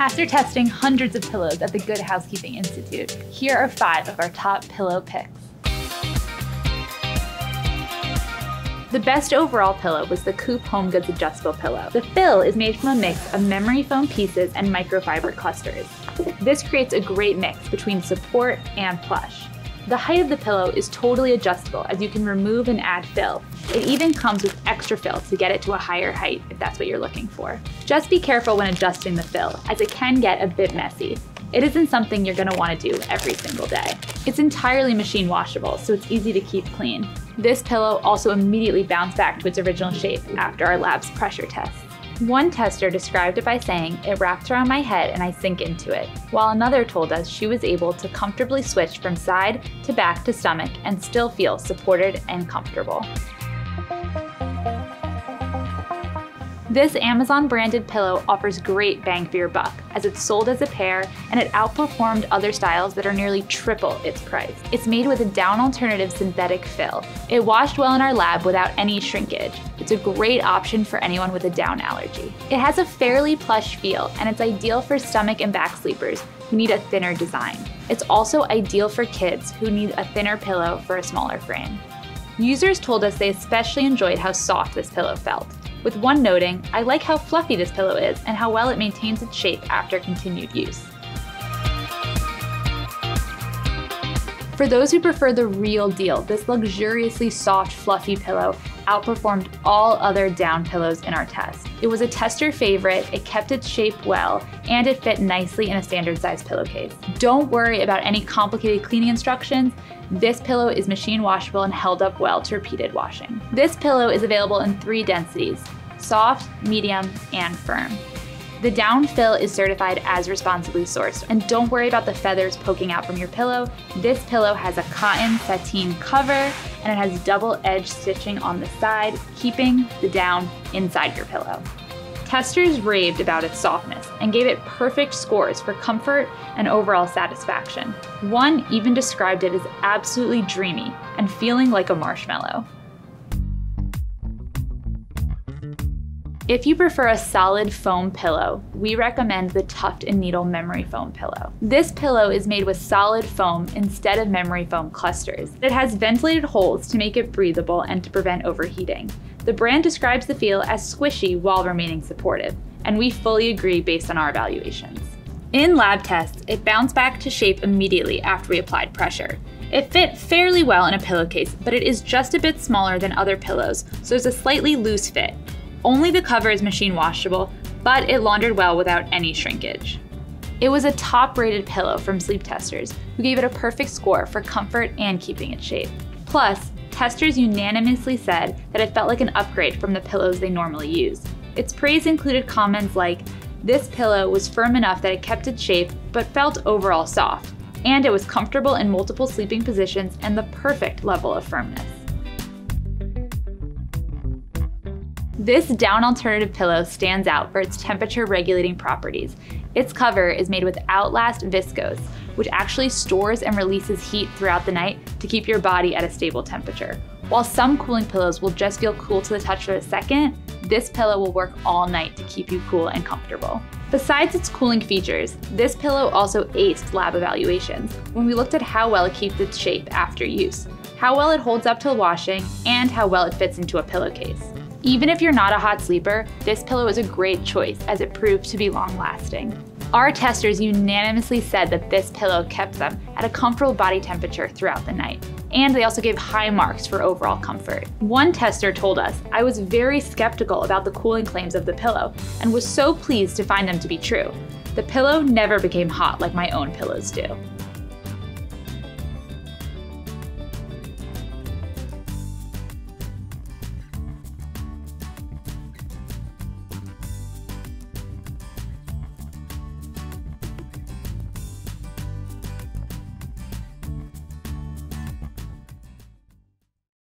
After testing hundreds of pillows at the Good Housekeeping Institute, here are five of our top pillow picks. The best overall pillow was the Coop Home Goods adjustable pillow. The fill is made from a mix of memory foam pieces and microfiber clusters. This creates a great mix between support and plush. The height of the pillow is totally adjustable as you can remove and add fill. It even comes with extra fill to get it to a higher height if that's what you're looking for. Just be careful when adjusting the fill as it can get a bit messy. It isn't something you're gonna wanna do every single day. It's entirely machine washable, so it's easy to keep clean. This pillow also immediately bounced back to its original shape after our lab's pressure test. One tester described it by saying, it wraps around my head and I sink into it, while another told us she was able to comfortably switch from side to back to stomach and still feel supported and comfortable. This Amazon branded pillow offers great bang for your buck as it's sold as a pair and it outperformed other styles that are nearly triple its price. It's made with a down alternative synthetic fill. It washed well in our lab without any shrinkage. It's a great option for anyone with a down allergy. It has a fairly plush feel and it's ideal for stomach and back sleepers who need a thinner design. It's also ideal for kids who need a thinner pillow for a smaller frame. Users told us they especially enjoyed how soft this pillow felt with one noting, I like how fluffy this pillow is and how well it maintains its shape after continued use. For those who prefer the real deal, this luxuriously soft, fluffy pillow outperformed all other down pillows in our test. It was a tester favorite, it kept its shape well, and it fit nicely in a standard size pillowcase. Don't worry about any complicated cleaning instructions. This pillow is machine washable and held up well to repeated washing. This pillow is available in three densities, soft, medium, and firm. The down fill is certified as responsibly sourced, and don't worry about the feathers poking out from your pillow. This pillow has a cotton sateen cover and it has double edge stitching on the side, keeping the down inside your pillow. Testers raved about its softness and gave it perfect scores for comfort and overall satisfaction. One even described it as absolutely dreamy and feeling like a marshmallow. If you prefer a solid foam pillow, we recommend the Tuft & Needle Memory Foam Pillow. This pillow is made with solid foam instead of memory foam clusters. It has ventilated holes to make it breathable and to prevent overheating. The brand describes the feel as squishy while remaining supportive, and we fully agree based on our evaluations. In lab tests, it bounced back to shape immediately after we applied pressure. It fit fairly well in a pillowcase, but it is just a bit smaller than other pillows, so it's a slightly loose fit, only the cover is machine washable, but it laundered well without any shrinkage. It was a top rated pillow from sleep testers, who gave it a perfect score for comfort and keeping its shape. Plus, testers unanimously said that it felt like an upgrade from the pillows they normally use. Its praise included comments like, this pillow was firm enough that it kept its shape, but felt overall soft, and it was comfortable in multiple sleeping positions and the perfect level of firmness. This down alternative pillow stands out for its temperature regulating properties. Its cover is made with Outlast Viscose, which actually stores and releases heat throughout the night to keep your body at a stable temperature. While some cooling pillows will just feel cool to the touch for a second, this pillow will work all night to keep you cool and comfortable. Besides its cooling features, this pillow also aced lab evaluations when we looked at how well it keeps its shape after use, how well it holds up to washing, and how well it fits into a pillowcase. Even if you're not a hot sleeper, this pillow is a great choice as it proved to be long lasting. Our testers unanimously said that this pillow kept them at a comfortable body temperature throughout the night. And they also gave high marks for overall comfort. One tester told us, I was very skeptical about the cooling claims of the pillow and was so pleased to find them to be true. The pillow never became hot like my own pillows do.